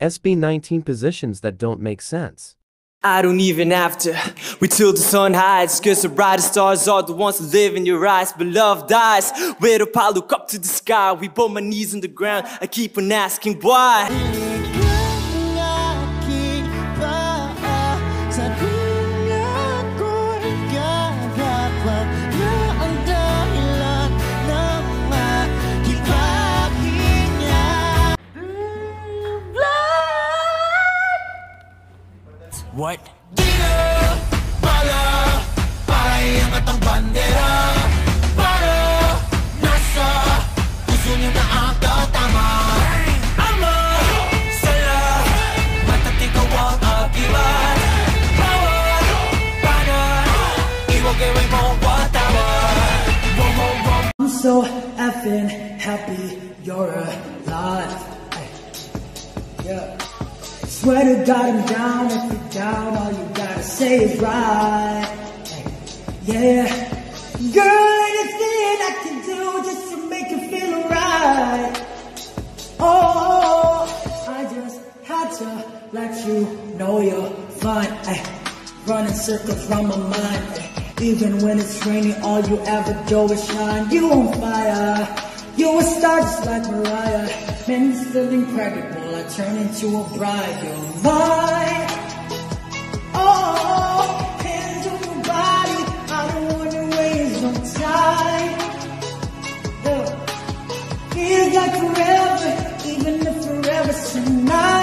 SB 19 positions that don't make sense. I don't even have to wait till the sun hides Cause the brightest stars are the ones that live in your eyes. But love dies Where do I look up to the sky. We both my knees on the ground I keep on asking why What? Di na bala Para iangat ang bandera Para nasa Gusto niyo na ang tatama Ama Sala ang Bawat Panan Iwag-iwag mo watawan Wow, wow, wow I'm so effing happy you're alive. Yeah. Swear to God I'm down. If you're down, all you gotta say is right. Ay, Yeah. Girl, anything I can do just to make you feel alright. Oh, I just had to let you know you're fine. Ay, running circles round my mind. Ay, even when it's raining, all you ever do is shine. You on fire. You a star just like Mariah. Man, you still incredible turn into a bride. You're mine. Oh, hands on your body. I don't want to waste no time. Oh, feels like forever, even if forever's tonight.